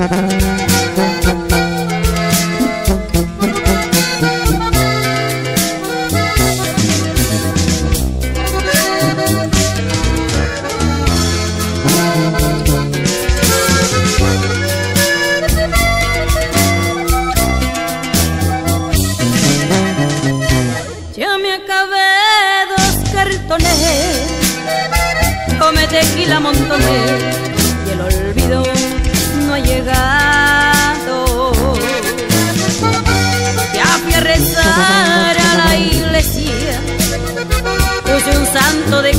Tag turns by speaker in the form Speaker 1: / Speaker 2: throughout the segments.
Speaker 1: Ya me acabé, cartoné, comete aquí la montoné.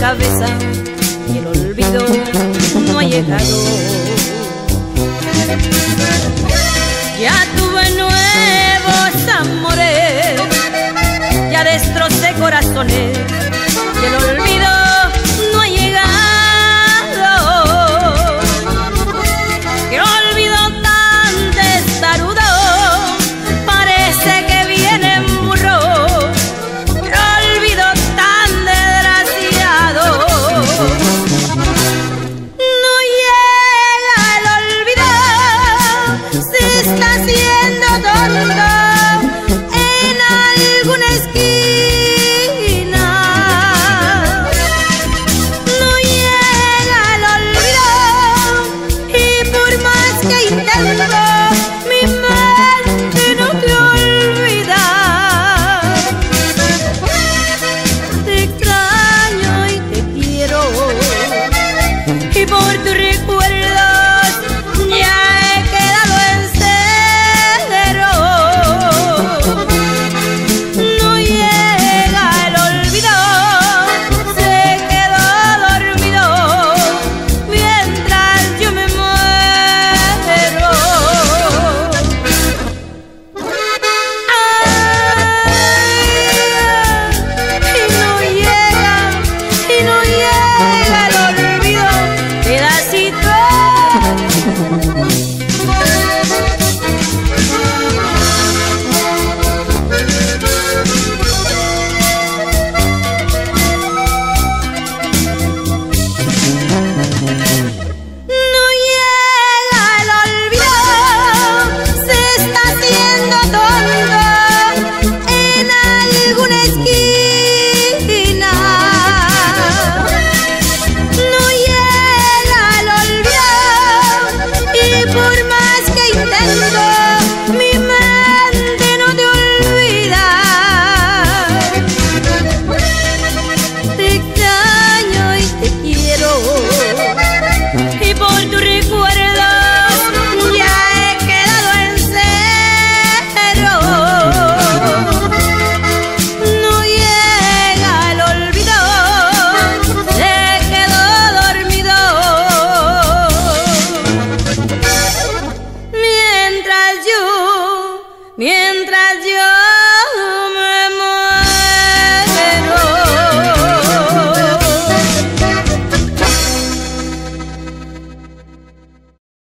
Speaker 1: cabeza y el olvido no ha llegado. Ya tú está siendo tordo. Yeah.